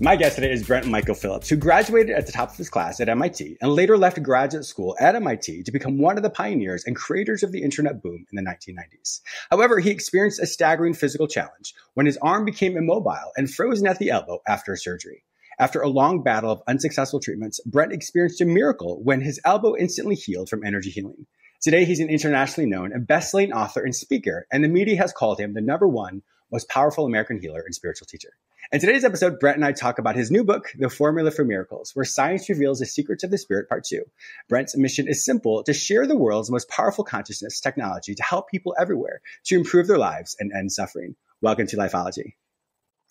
My guest today is Brent Michael Phillips, who graduated at the top of his class at MIT and later left graduate school at MIT to become one of the pioneers and creators of the internet boom in the 1990s. However, he experienced a staggering physical challenge when his arm became immobile and frozen at the elbow after surgery. After a long battle of unsuccessful treatments, Brent experienced a miracle when his elbow instantly healed from energy healing. Today, he's an internationally known and best-selling author and speaker, and the media has called him the number one most powerful American healer and spiritual teacher. In today's episode, Brent and I talk about his new book, The Formula for Miracles, where science reveals the secrets of the spirit, part two. Brent's mission is simple to share the world's most powerful consciousness technology to help people everywhere to improve their lives and end suffering. Welcome to Lifeology.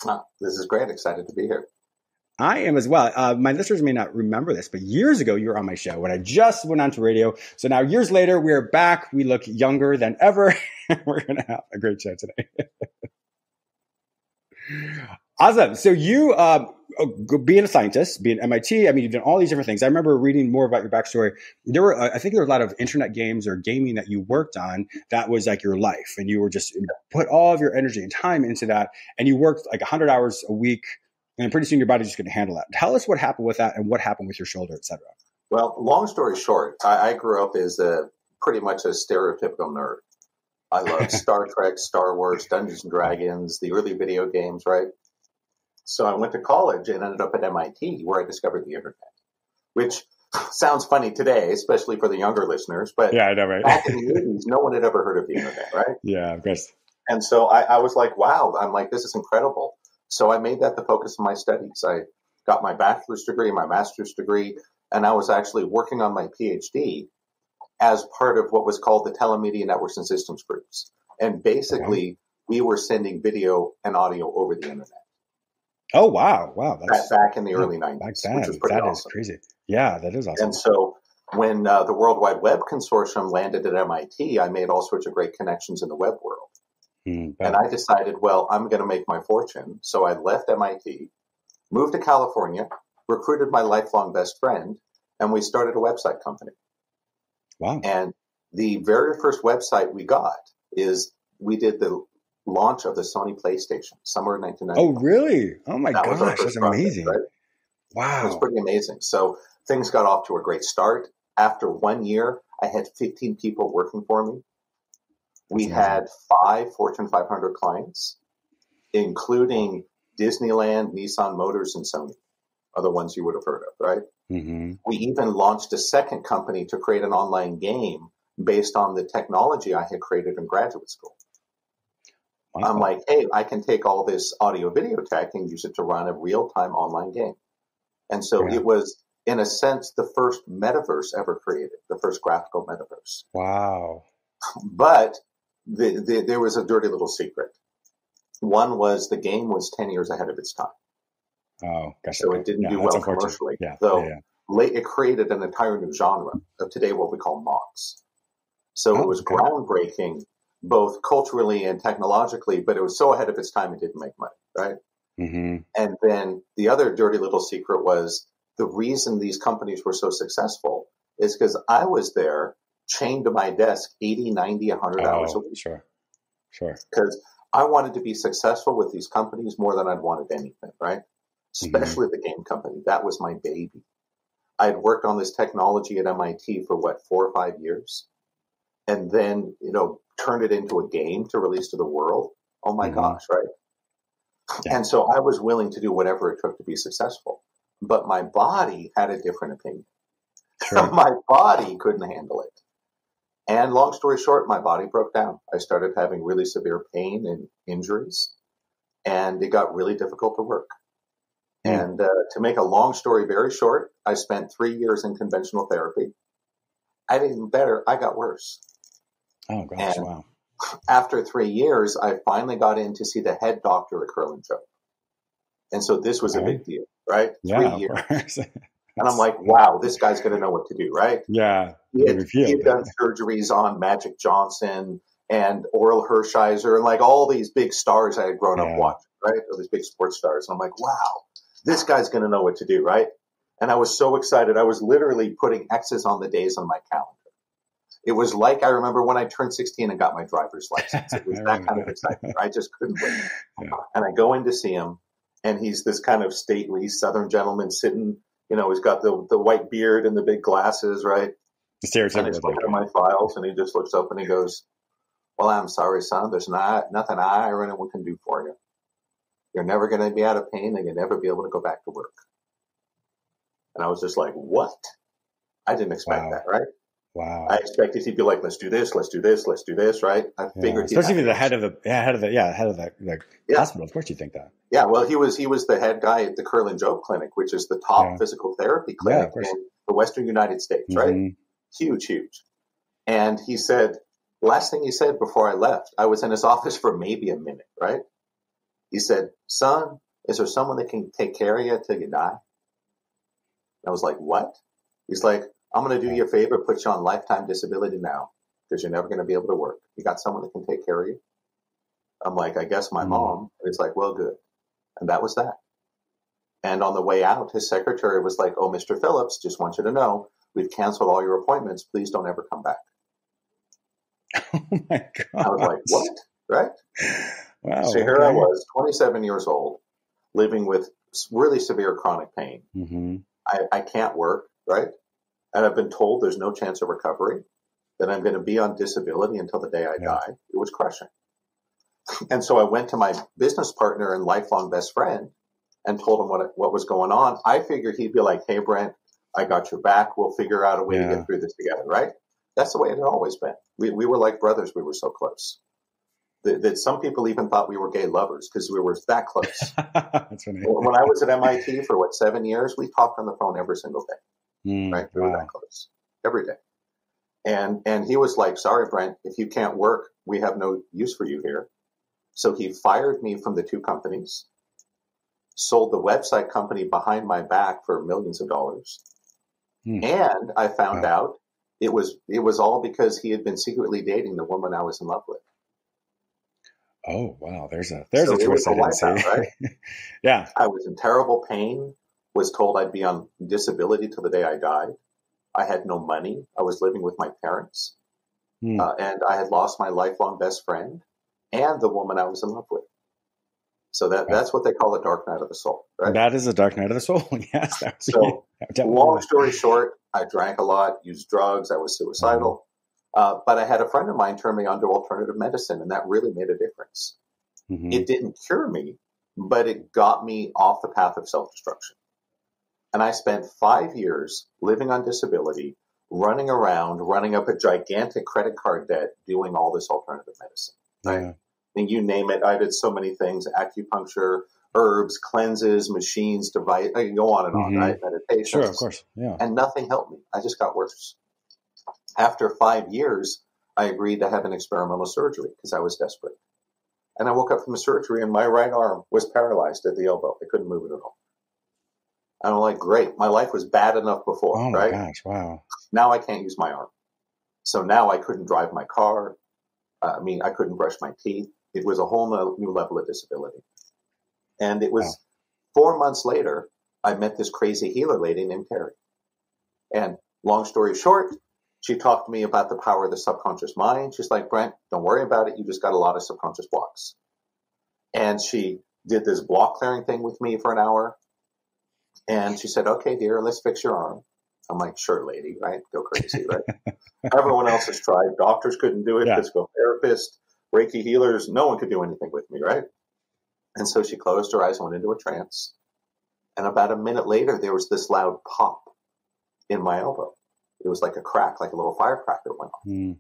Oh, this is great. Excited to be here. I am as well. Uh, my listeners may not remember this, but years ago you were on my show when I just went on to radio. So now years later, we're back. We look younger than ever. we're going to have a great show today. Awesome. So you, uh, being a scientist, being MIT, I mean, you've done all these different things. I remember reading more about your backstory. There were, uh, I think there were a lot of internet games or gaming that you worked on that was like your life and you were just put all of your energy and time into that. And you worked like hundred hours a week and pretty soon your body just couldn't handle that. Tell us what happened with that and what happened with your shoulder, et cetera. Well, long story short, I, I grew up as a pretty much a stereotypical nerd. I love Star Trek, Star Wars, Dungeons and Dragons, the early video games, right? So I went to college and ended up at MIT where I discovered the internet, which sounds funny today, especially for the younger listeners. But yeah, I know, right? back in the 80s, no one had ever heard of the internet, right? Yeah, of course. And so I, I was like, wow, I'm like, this is incredible. So I made that the focus of my studies. I got my bachelor's degree, my master's degree, and I was actually working on my PhD as part of what was called the Telemedia Networks and Systems Groups. And basically, we were sending video and audio over the internet. Oh wow, wow! That's back in the early '90s. Back then, which was that awesome. is crazy. Yeah, that is awesome. And so, when uh, the World Wide Web Consortium landed at MIT, I made all sorts of great connections in the web world. Mm, and I decided, well, I'm going to make my fortune. So I left MIT, moved to California, recruited my lifelong best friend, and we started a website company. Wow! And the very first website we got is we did the launch of the Sony PlayStation, summer of 1990. Oh, really? Oh my that gosh, that's amazing! Project, right? Wow, it was pretty amazing. So things got off to a great start. After one year, I had 15 people working for me. We had five Fortune 500 clients, including Disneyland, Nissan Motors, and Sony are the ones you would have heard of, right? Mm-hmm. We even launched a second company to create an online game based on the technology I had created in graduate school. Wow. I'm like, hey, I can take all this audio video tech and use it to run a real time online game. And so yeah. it was, in a sense, the first metaverse ever created, the first graphical metaverse. Wow. But the, the, there was a dirty little secret. One was the game was 10 years ahead of its time. Oh, gosh. So it didn't yeah, do well commercially. Yeah, so yeah, late, it created an entire new genre of today what we call mocks. So oh, it was okay. groundbreaking both culturally and technologically, but it was so ahead of its time it didn't make money, right? Mm-hmm. And then the other dirty little secret was the reason these companies were so successful is because I was there chained to my desk 80, 90, 100 oh, hours a week. Sure. Sure. Because I wanted to be successful with these companies more than I'd wanted anything, right? Mm-hmm. Especially mm-hmm. the game company. That was my baby. I had worked on this technology at MIT for what, four or five years? And then, you know, turned it into a game to release to the world. Oh my mm-hmm. gosh, right? Yeah. And so I was willing to do whatever it took to be successful. But my body had a different opinion. Sure. my body couldn't handle it. And long story short, my body broke down. I started having really severe pain and injuries, and it got really difficult to work. And uh, to make a long story very short, I spent three years in conventional therapy. I didn't better, I got worse. Oh, gosh, and wow. After three years, I finally got in to see the head doctor at Kerlan-Jobe. And so this was a big deal, right? Yeah, three years. And I'm like, wow, this guy's going to know what to do, right? Yeah. He had, he had done surgeries on Magic Johnson and Orel Hershiser and like all these big stars I had grown yeah. up watching, right? All these big sports stars. And I'm like, wow, this guy's going to know what to do, right? And I was so excited. I was literally putting X's on the days on my calendar. It was like I remember when I turned 16 and got my driver's license. It was that kind of excitement. I just couldn't wait. Yeah. And I go in to see him, and he's this kind of stately Southern gentleman sitting. You know, he's got the the white beard and the big glasses, right? The And he's looking at my files, and he just looks up and he goes, "Well, I'm sorry, son. There's not nothing I or anyone can do for you. You're never going to be out of pain, and you'll never be able to go back to work." And I was just like, "What?" I didn't expect Wow. that, right? Wow. I expected he'd be like, "Let's do this, let's do this, let's do this," right? I Yeah. figured, he'd Especially the head of the yeah, head of the yeah, head of the, the Yeah. hospital. Of course you think that. Yeah, well, he was he was the head guy at the Kerlan-Jobe Clinic, which is the top Yeah. physical therapy clinic course. in the Western United States, right? Mhm. Huge, huge. And he said, last thing he said before I left, I was in his office for maybe a minute, right? He said, "Son, is there someone that can take care of you till you die?" I was like, "What?" He's like, "I'm going to do you a favor, put you on lifetime disability now because you're never going to be able to work. You got someone that can take care of you." I'm like, "I guess my Mhm. mom." And he's like, "Well, good." And that was that. And on the way out, his secretary was like, Oh, Mr. Phillips, just want you to know, we've canceled all your appointments. Please don't ever come back. Oh my god. I was like, What? Right? Wow. so here I was, 27 years old, living with really severe chronic pain. Mhm. I, I can't work, right? And I've been told there's no chance of recovery, that I'm going to be on disability until the day I Yeah. die. It was crushing. And so I went to my business partner and lifelong best friend and told him what, what was going on. I figured he'd be like, hey, Brent, I got your back. We'll figure out a way to get through this together, right? That's the way it had always been. We, we were like brothers. We were so close. That, that some people even thought we were gay lovers because we were that close. That's funny. when I was at MIT for what, seven years, we talked on the phone every single day Mm, right? We were wow. that close every day. And and he was like, "Sorry, Brent, if you can't work, we have no use for you here." So he fired me from the two companies, sold the website company behind my back for millions of dollars, Hmm. and I found Wow. out it was it was all because he had been secretly dating the woman I was in love with. Oh wow. There's a there's So a twist I didn't see. right? yeah. I was in terrible pain. Was told I'd be on disability till the day I died. I had no money. I was living with my parents. Hmm. uh, and I had lost my lifelong best friend and the woman I was in love with. So that that's what they call a dark night of the soul, right? That is a dark night of the soul. yes. So. Long story short, I drank a lot, used drugs, I was suicidal, uh, but I had a friend of mine turn me on to alternative medicine, and that really made a difference. Mhm. It didn't cure me, but it got me off the path of self destruction. And I spent five years living on disability, running around, running up a gigantic credit card debt, doing all this alternative medicine. Yeah. I mean, you name it. I did so many things: acupuncture, herbs, cleanses, machines, device. I can go on and on, Mhm. right? Meditation. Sure, of course. Yeah. And nothing helped me. I just got worse. After five years, I agreed to have an experimental surgery because I was desperate. And I woke up from the surgery, and my right arm was paralyzed at the elbow. I couldn't move it at all. And I'm like, great. My life was bad enough before, Oh my right? gosh. Wow. Now I can't use my arm. So now I couldn't drive my car. Uh, I mean, I couldn't brush my teeth. It was a whole no- new level of disability. And it was Wow. four months later, I met this crazy healer lady named Terry. And long story short, she talked to me about the power of the subconscious mind. She's like, Brent, don't worry about it. You just got a lot of subconscious blocks. And she did this block clearing thing with me for an hour. And she said, okay, dear, let's fix your arm. I'm like, sure, lady, right? Go crazy, right? Everyone else has tried. Doctors couldn't do it. Yeah. Physical therapists, Reiki healers, no one could do anything with me, right? And so she closed her eyes and went into a trance. And about a minute later, there was this loud pop in my elbow. It was like a crack, like a little firecracker went off. Mm.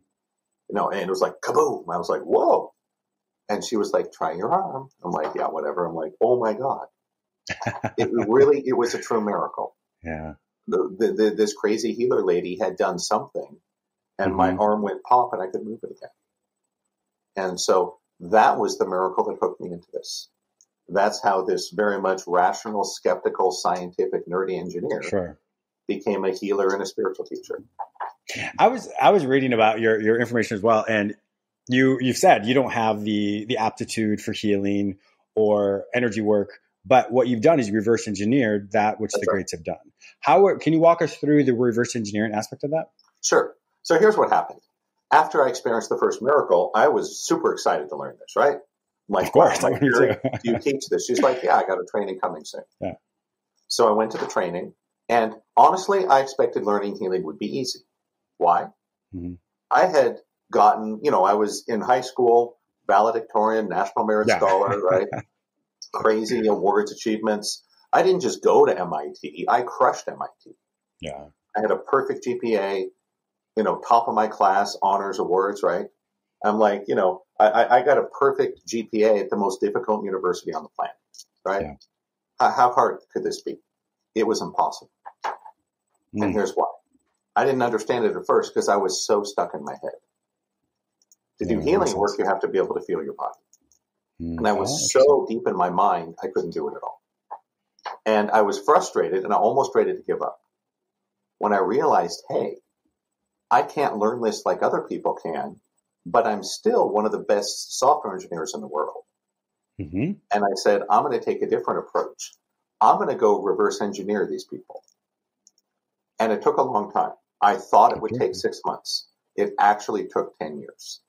You know, and it was like kaboom. I was like, whoa. And she was like, try your arm. I'm like, yeah, whatever. I'm like, oh my God. it really, it was a true miracle Yeah. the, the, the, this crazy healer lady had done something and my Mhm. arm went pop and I could move it again. And so that was the miracle that hooked me into this. That's how this very much rational, skeptical, scientific, nerdy engineer Sure. Became a healer and a spiritual teacher. I was I was reading about your your information as well, and you you've said you don't have the the aptitude for healing or energy work, but what you've done is you reverse engineered that which That's the right. greats have done. How can you walk us through the reverse engineering aspect of that? Sure. So here's what happened. After I experienced the first miracle, I was super excited to learn this, right? I'm like, Of course, wow, I like, do you teach this? She's like, yeah, I got a training coming soon. Yeah. So I went to the training, and honestly, I expected learning healing would be easy. Why? Mhm. I had gotten, you know, I was in high school, valedictorian, National Merit Yeah. Scholar, right? Crazy awards, achievements. I didn't just go to MIT, I crushed MIT. Yeah. I had a perfect GPA, you know, top of my class, honors awards, right? I'm like, you know, I, I- I got a perfect GPA at the most difficult university on the planet, right? Yeah. How, how hard could this be? It was impossible. And Mm. here's why. I didn't understand it at first because I was so stuck in my head. To do healing work, you have to be able to feel your body. Mm. And I Oh, was interesting. so deep in my mind, I couldn't do it at all. And I was frustrated and I almost ready to give up. When I realized, hey, I can't learn this like other people can, but I'm still one of the best software engineers in the world. Mhm. And I said, I'm going to take a different approach. I'm going to go reverse engineer these people. And it took a long time. I thought it would take six months. It actually took 10 years.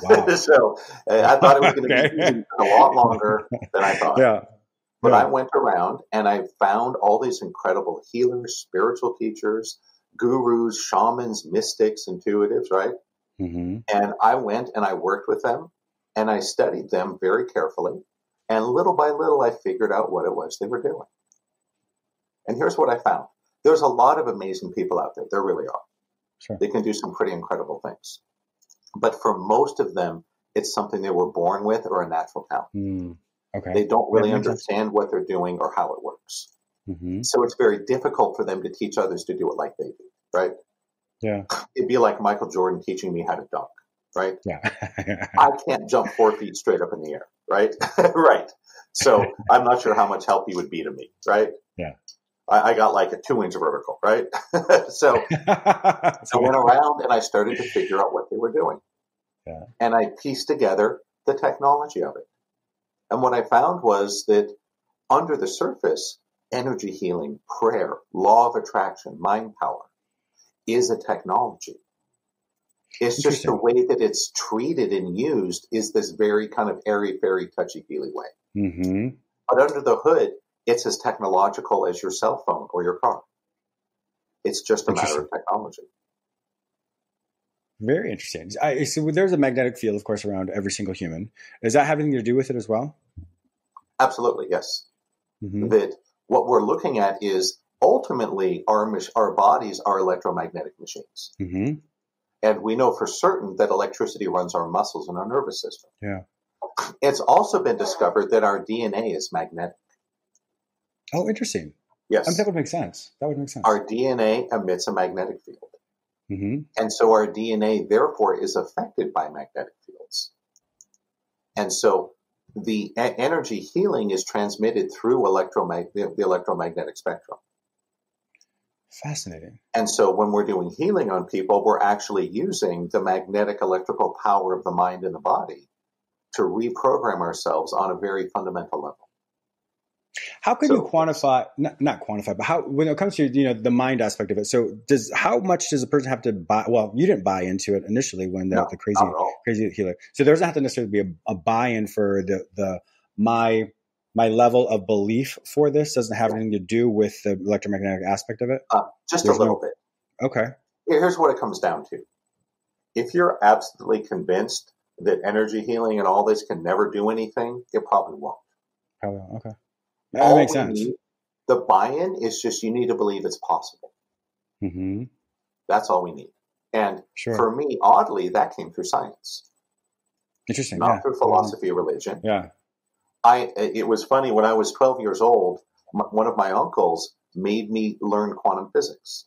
Wow. so uh, I thought it was going to Okay. be a lot longer than I thought. yeah. But Yeah. I went around and I found all these incredible healers, spiritual teachers, gurus, shamans, mystics, intuitives, right? hmm And I went and I worked with them and I studied them very carefully. And little by little, I figured out what it was they were doing. And here's what I found there's a lot of amazing people out there. There really are. Sure. They can do some pretty incredible things. But for most of them, it's something they were born with or a natural talent. Mm. Okay. They don't really That makes sense. understand what they're doing or how it works. hmm So it's very difficult for them to teach others to do it like they do, right? Yeah. It'd be like Michael Jordan teaching me how to dunk, right? Yeah. I can't jump four feet straight up in the air, right? right. So I'm not sure how much help he would be to me, right? Yeah. I, I got like a two inch vertical, right? so I went around and I started to figure out what they were doing. Yeah. And I pieced together the technology of it. And what I found was that under the surface, energy healing, prayer, law of attraction, mind power is a technology. It's just the way that it's treated and used is this very kind of airy fairy touchy feely way. hmm But under the hood, it's as technological as your cell phone or your car. It's just a matter of technology. Very interesting. I, so there's a magnetic field, of course, around every single human. Does that have anything to do with it as well? Absolutely, yes. hmm That what we're looking at is ultimately our our bodies are electromagnetic machines, hmm and we know for certain that electricity runs our muscles and our nervous system. Yeah. It's also been discovered that our DNA is magnetic. Oh, interesting. Yes, I mean, that would make sense. That would make sense. our DNA emits a magnetic field, hmm and so our DNA therefore is affected by magnetic fields. And so the energy healing is transmitted through electromag- the the electromagnetic spectrum. Fascinating. And so when we're doing healing on people, we're actually using the magnetic electrical power of the mind and the body to reprogram ourselves on a very fundamental level. How can So- you quantify? Not, not quantify, but how when it comes to you know the mind aspect of it. So does how much does a person have to buy? Well, you didn't buy into it initially when the, No, the crazy Not at all. crazy healer. So there doesn't have to necessarily be a, a buy-in for the the my my level of belief for this doesn't have anything to do with the electromagnetic aspect of it. Uh, just There's a little no- bit. Okay. Here's what it comes down to. If you're absolutely convinced that energy healing and all this can never do anything, it probably won't. Probably okay. That All makes sense. need- the buy-in is just you need to believe it's possible. hmm That's all we need. And Sure. for me, oddly, that came through science, Interesting. not yeah. through philosophy or religion. Yeah. I it was funny when I was 12 years old. m one of my uncles made me learn quantum physics.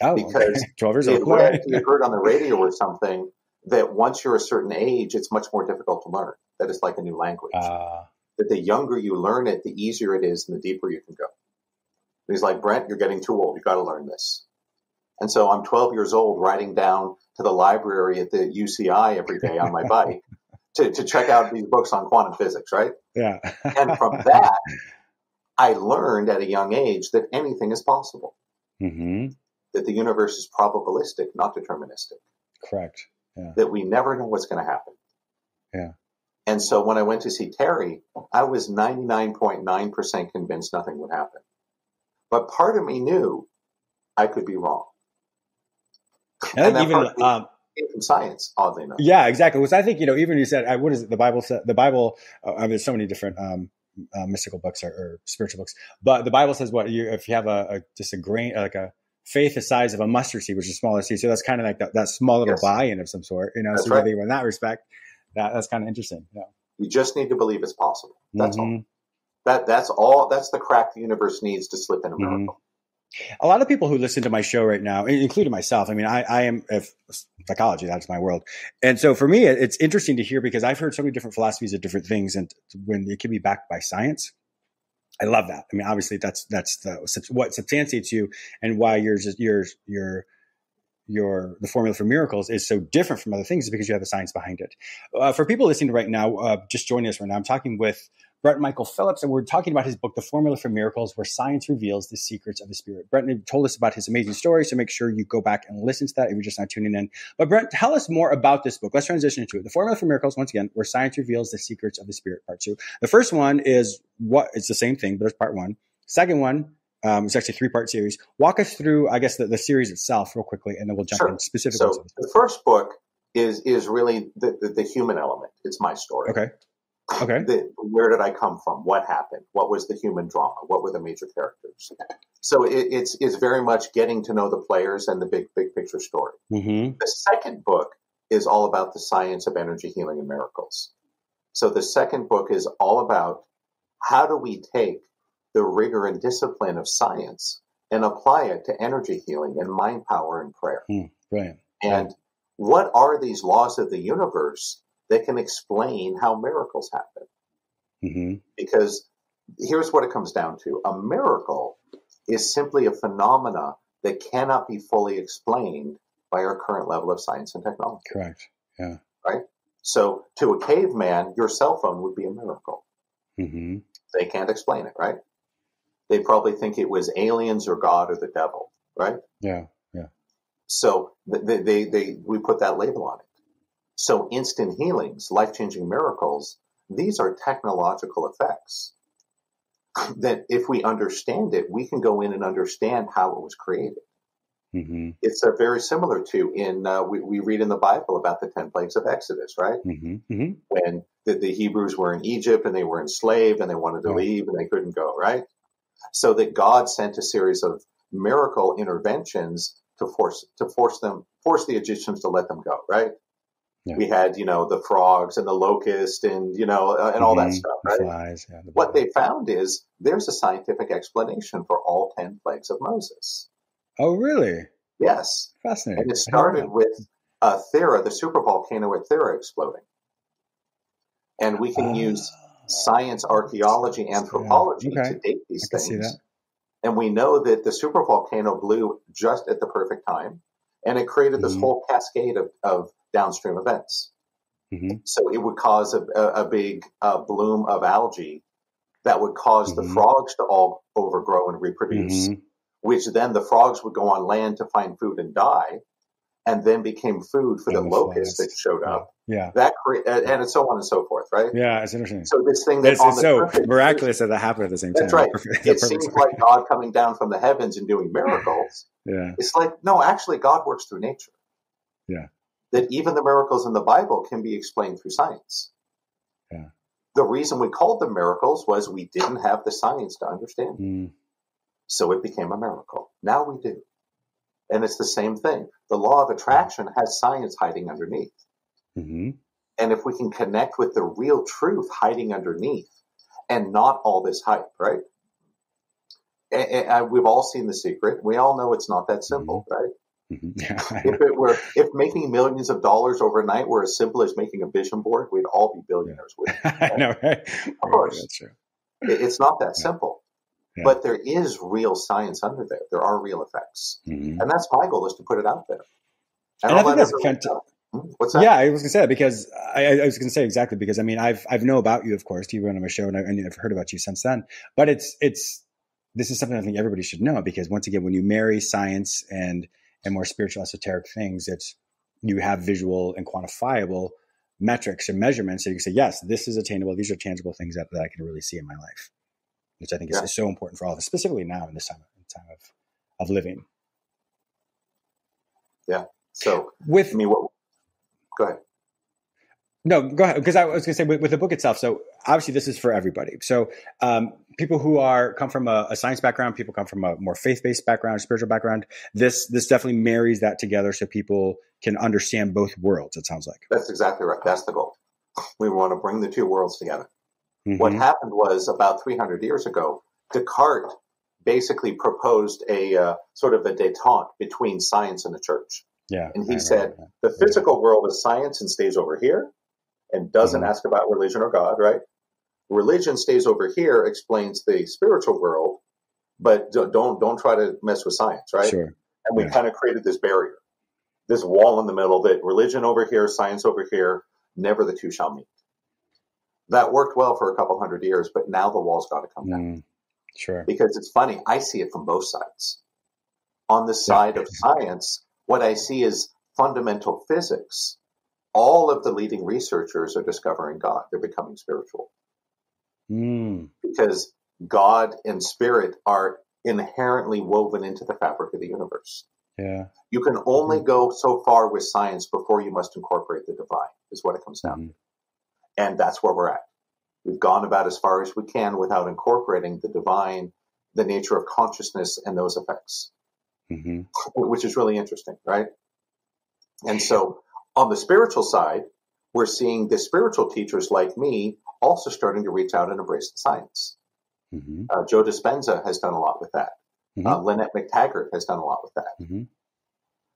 Oh, Because twelve years old. read, had heard on the radio or something that once you're a certain age, it's much more difficult to learn. That it's like a new language. Uh, that the younger you learn it, the easier it is, and the deeper you can go. And he's like, Brent, you're getting too old. You've got to learn this. And so I'm 12 years old, riding down to the library at the UCI every day on my bike to, to check out these books on quantum physics, right? yeah. And from that, I learned at a young age that anything is possible, hmm that the universe is probabilistic, not deterministic, Correct. Yeah. that we never know what's going to happen. Yeah. And so when I went to see Terry, I was 99.9% convinced nothing would happen. But part of me knew I could be wrong. And, even um, from science, oddly enough. Yeah, exactly. Because I think you know, even you said, uh, what is it? The Bible said the Bible. Uh, I mean, there's so many different um, uh, mystical books or, or, spiritual books, but the Bible says what you if you have a, a just a grain like a faith the size of a mustard seed, which is smaller seed. So that's kind of like that, that small little yes. buy-in of some sort, you know. That's so right. in that respect, that that's kind of interesting. Yeah. You just need to believe it's possible. That's mm-hmm. all. That that's all. That's the crack the universe needs to slip in a miracle. Mm-hmm. A lot of people who listen to my show right now, including myself, I mean, I, I am if psychology, that's my world. And so for me, it's interesting to hear because I've heard so many different philosophies of different things and when it can be backed by science, I love that. I mean, obviously that's, that's the, what substantiates you and why yours is, yours, your, your the formula for miracles is so different from other things is because you have the science behind it. Uh, for people listening right now, uh, just joining us right now, I'm talking with Brent Michael Phillips, and we're talking about his book, The Formula for Miracles, where science reveals the secrets of the spirit. Brent told us about his amazing story, so make sure you go back and listen to that if you're just not tuning in. But Brent, tell us more about this book. Let's transition into it. The Formula for Miracles, once again, where science reveals the secrets of the spirit, part two. The first one is what it's the same thing, but it's part one. Second one, um, it's actually a three part series. Walk us through, I guess, the, the, series itself real quickly, and then we'll jump sure. in specifically. So the first book is is really the, the, the human element. It's my story. Okay. Okay. The, where did I come from? What happened? What was the human drama? What were the major characters? So it, it's it's very much getting to know the players and the big big picture story. Mm-hmm. The second book is all about the science of energy healing and miracles. So the second book is all about how do we take the rigor and discipline of science and apply it to energy healing and mind power and prayer. Mm, right. And what are these laws of the universe that can explain how miracles happen. Mm-hmm. Because here's what it comes down to a miracle is simply a phenomena that cannot be fully explained by our current level of science and technology. Correct. Yeah. Right? So to a caveman, your cell phone would be a miracle. Mm-hmm. They can't explain it, right? They probably think it was aliens or God or the devil, right? Yeah. Yeah. So they, they, they we put that label on it. So instant healings, life-changing miracles, these are technological effects that if we understand it, we can go in and understand how it was created. Mm-hmm. It's uh, very similar to in uh, we, we read in the Bible about the ten plagues of Exodus, right? Mm-hmm. Mm-hmm. When the, the, Hebrews were in Egypt and they were enslaved and they wanted to leave and they couldn't go, right? So that God sent a series of miracle interventions to force to force them force the Egyptians to let them go, right? Yeah. We had, you know, the frogs and the locust and, you know, uh, and all mm-hmm. that stuff, right? Flies, yeah, the what they found is there's a scientific explanation for all 10 plagues of Moses. Oh, really? Yes. Fascinating. And it started with uh, Thera, the supervolcano at Thera exploding. And we can uh, use science, archaeology, anthropology yeah. okay. to date these things. And we know that the supervolcano blew just at the perfect time. And it created this mm-hmm. whole cascade of, of downstream events. Mm-hmm. So it would cause a, a big uh, bloom of algae that would because mm-hmm. the frogs to all overgrow and reproduce, mm-hmm. which then the frogs would go on land to find food and die, and then became food for and the, locusts that showed up. Yeah, that cre- and so on and so forth, right? Yeah, it's interesting. So this thing that's so miraculous that that happened at the same time. That's right. it seems like God coming down from the heavens and doing miracles. Yeah, it's like no, actually, God works through nature. Yeah, that even the miracles in the Bible can be explained through science. Yeah. The reason we called them miracles was we didn't have the science to understand. Mm. So it became a miracle. Now we do. And it's the same thing. The law of attraction has science hiding underneath. Mm-hmm. And if we can connect with the real truth hiding underneath and not all this hype, right? And, and we've all seen the secret. We all know it's not that simple, mm-hmm. right? Mm-hmm. if it were, if making millions of dollars overnight were as simple as making a vision board, we'd all be billionaires. I know, right? Of course, true. It's not that yeah. simple, yeah. but there is real science under there. There are real effects, mm-hmm. and that's my goal is to put it out there. And, and I think that's fantastic. Hmm? What's that? Yeah, I was gonna say that because I, I was gonna say exactly because I mean I've I've know about you of course you run on my show and, I, and I've heard about you since then but it's it's this is something I think everybody should know because once again when you marry science and and more spiritual esoteric things it's you have visual and quantifiable metrics and measurements so you can say, yes, this is attainable. These are tangible things that, that I can really see in my life, which I think yeah. is, is, so important for all of us, specifically now in this time, time of, of living. Yeah. So with I mean, what, go ahead. No, go ahead. Because I was going to say with, with, the book itself. So obviously, this is for everybody. So um, people who are come from a, a, science background, people come from a more faith based background, spiritual background. This this definitely marries that together, so people can understand both worlds. It sounds like that's exactly right. That's the goal. We want to bring the two worlds together. Mm-hmm. What happened was about 300 years ago, Descartes basically proposed a uh, sort of a detente between science and the church. Yeah, and he said the physical world is science and stays over here, and doesn't mm-hmm. ask about religion or God, right? Religion stays over here, explains the spiritual world, but don't don't try to mess with science, right? Sure. And we yeah. kind of created this barrier, this wall in the middle that religion over here, science over here, never the two shall meet. That worked well for a couple hundred years, but now the wall's got to come down. Mm, sure. Because it's funny, I see it from both sides. On the side yeah. of science, what I see is fundamental physics all of the leading researchers are discovering God. They're becoming spiritual. Mm. Because God and spirit are inherently woven into the fabric of the universe. Yeah. You can only mm-hmm. go so far with science before you must incorporate the divine, is what it comes down mm-hmm. to. And that's where we're at. We've gone about as far as we can without incorporating the divine, the nature of consciousness, and those effects, mm-hmm. which is really interesting, right? And so on the spiritual side, we're seeing the spiritual teachers like me also starting to reach out and embrace the science. Mm-hmm. Uh, Joe Dispenza has done a lot with that. Mm-hmm. Uh, Lynette McTaggart has done a lot with that. Mm-hmm.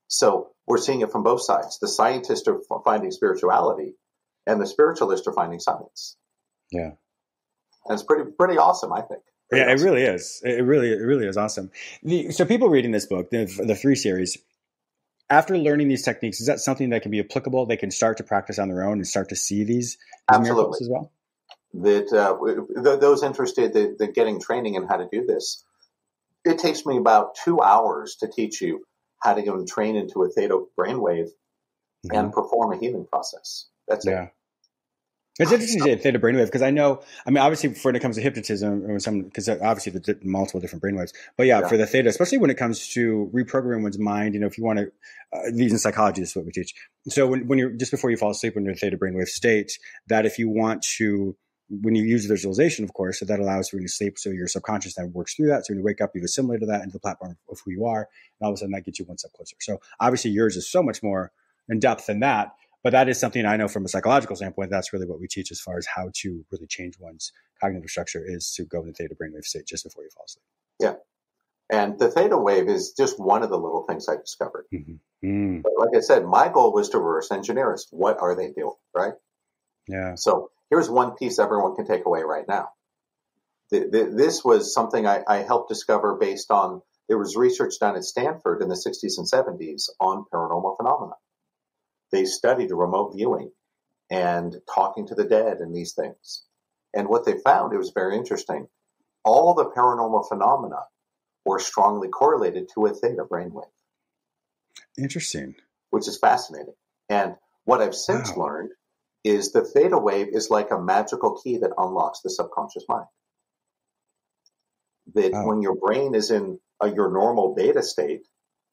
So we're seeing it from both sides. The scientists are finding spirituality, and the spiritualists are finding science. Yeah, and it's pretty pretty awesome, I think. Pretty yeah, awesome. it really is. It really it really is awesome. The, so people reading this book, the, the three series, after learning these techniques, is that something that can be applicable? They can start to practice on their own and start to see these, these miracles as well. That uh, those interested in getting training in how to do this, it takes me about two hours to teach you how to go and train into a theta brainwave mm-hmm. and perform a healing process. That's yeah. it. It's interesting to say theta brainwave because I know, I mean, obviously, when it comes to hypnotism, or some because obviously the multiple different brainwaves, but yeah, yeah, for the theta, especially when it comes to reprogramming one's mind, you know, if you want to, uh, these in psychology, this is what we teach. So when, when you're just before you fall asleep, when you're in theta brainwave state, that if you want to, when you use visualization, of course, so that allows you to sleep, so your subconscious then works through that. So when you wake up, you've assimilated that into the platform of who you are, and all of a sudden that gets you one step closer. So obviously, yours is so much more in depth than that but that is something I know from a psychological standpoint. That's really what we teach as far as how to really change one's cognitive structure is to go into theta brainwave state just before you fall asleep. Yeah. And the theta wave is just one of the little things I discovered. Mm-hmm. Mm. But like I said, my goal was to reverse engineer us. What are they doing? Right. Yeah. So here's one piece everyone can take away right now. The, the, this was something I, I helped discover based on there was research done at Stanford in the 60s and 70s on paranormal phenomena they studied remote viewing and talking to the dead and these things. And what they found, it was very interesting. All the paranormal phenomena were strongly correlated to a theta brainwave. Interesting. Which is fascinating. And what I've since wow. learned is the theta wave is like a magical key that unlocks the subconscious mind. That wow. when your brain is in a, your normal beta state,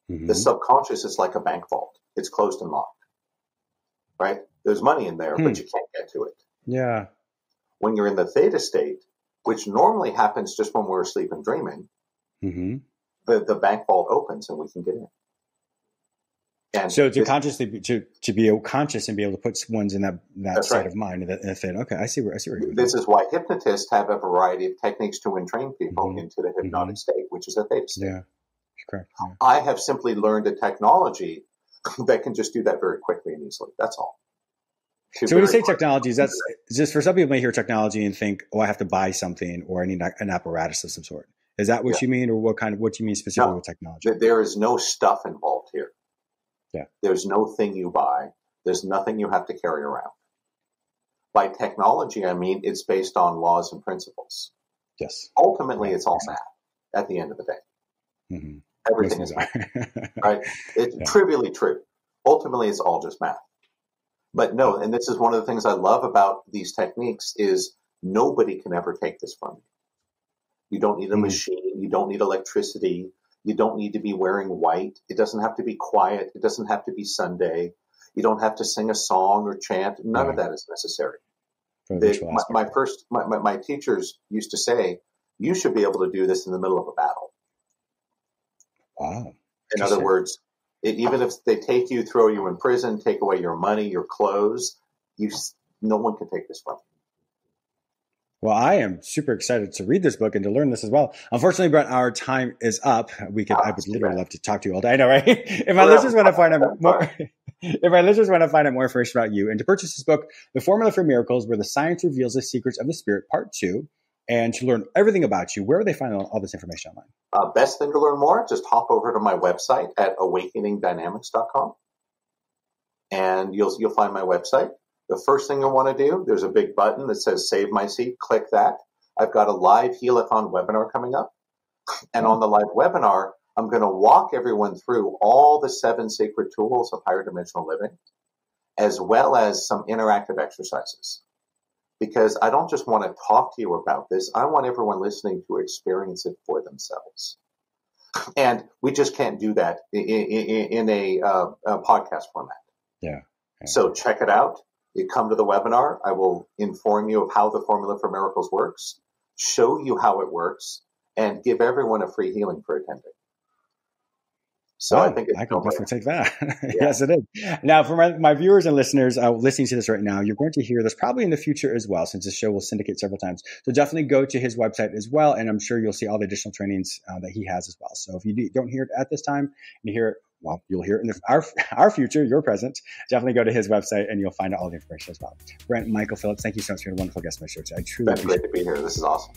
mm-hmm. the subconscious is like a bank vault. It's closed and locked right? There's money in there, hmm. but you can't get to it. Yeah. When you're in the theta state, which normally happens just when we're asleep and dreaming, mm-hmm. the, the bank vault opens and we can get in. And so to this, consciously to to be conscious and be able to put ones in that that state right. of mind that if it, okay I see where I see where this is why hypnotists have a variety of techniques to entrain people mm-hmm. into the hypnotic mm-hmm. state, which is a theta state. Yeah, correct. Yeah. I have simply learned a technology that can just do that very quickly and easily. That's all. so when you say technologies, that's just for some people may hear technology and think, oh, I have to buy something or I need an apparatus of some sort. Is that what yeah. you mean, or what kind of what do you mean specifically no, with technology? There is no stuff involved here. Yeah. There's no thing you buy. There's nothing you have to carry around. By technology, I mean it's based on laws and principles. Yes. Ultimately, it's all math at the end of the day. Mm-hmm. Everything is right? It's yeah. trivially true. Ultimately, it's all just math. But no, and this is one of the things I love about these techniques is nobody can ever take this from you. You don't need a mm. machine. You don't need electricity. You don't need to be wearing white. It doesn't have to be quiet. It doesn't have to be Sunday. You don't have to sing a song or chant. None of that is necessary. The, my, my, first, my, my, my teachers used to say, you should be able to do this in the middle of a battle. Wow. In other words, it, even if they take you, throw you in prison, take away your money, your clothes, you no one can take this from you. Well, I am super excited to read this book and to learn this as well. Unfortunately, Brent, our time is up. We could, I ah, would literally love to talk to you all day. I know, right? if my listeners want to find out more, if my listeners want to find out more information about you and to purchase this book, The Formula for Miracles, where the science reveals the secrets of the spirit, part two, and to learn everything about you, where would they find all, all this information online? Uh, best thing to learn more, just hop over to my website at awakeningdynamics.com and you'll, you'll find my website. The first thing you want to do, there's a big button that says Save My Seat. Click that. I've got a live Healathon webinar coming up. And on the live webinar, I'm going to walk everyone through all the seven sacred tools of higher dimensional living, as well as some interactive exercises. Because I don't just want to talk to you about this, I want everyone listening to experience it for themselves. And we just can't do that in, in, in a, uh, a, podcast format. Yeah. yeah. So check it out. You come to the webinar. I will inform you of how the Formula for Miracles works, show you how it works, and give everyone a free healing for attending. So oh, I think I can definitely take that. Yeah. yes, it is. Now, for my, my viewers and listeners uh, listening to this right now, you're going to hear this probably in the future as well, since this show will syndicate several times. So definitely go to his website as well, and I'm sure you'll see all the additional trainings uh, that he has as well. So if you don't hear it at this time, you hear it well, you'll hear it in the, our, our future, your present. Definitely go to his website and you'll find all the information as well. Brent Michael Phillips, thank you so much for being a wonderful guest on my show today. I truly That's great to be here. This is awesome.